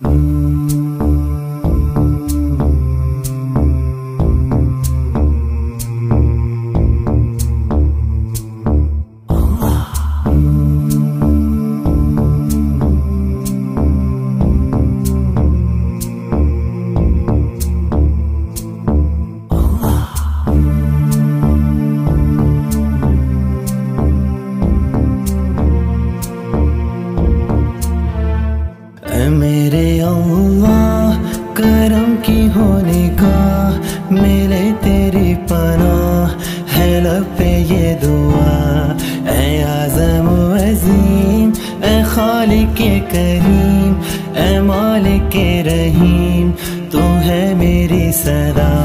Mm. मेरे अल्लाह करम की होने का मेरे तेरी पना है पे ये दुआ। ए आज़म अजीम ए खालिक करीम ए मालिक रहीम, तू है मेरी सदा।